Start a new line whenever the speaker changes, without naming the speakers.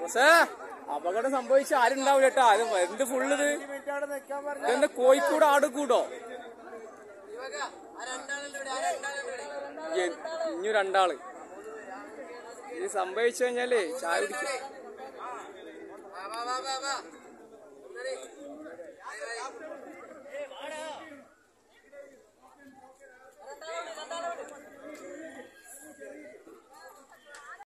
പക്ഷേ അപകടം സംഭവിച്ച ആരുണ്ടാവില്ല കേട്ടാ അത് എന്ത് ഫുള്ള് ഇത് ഇതെന്താ കോഴിക്കൂട് ആട് കൂടോ എ- ഇഞ്ഞു രണ്ടാൾ. ഇത് സംഭവിച്ചു കഴിഞ്ഞാലേ ചായ കുടിക്കും.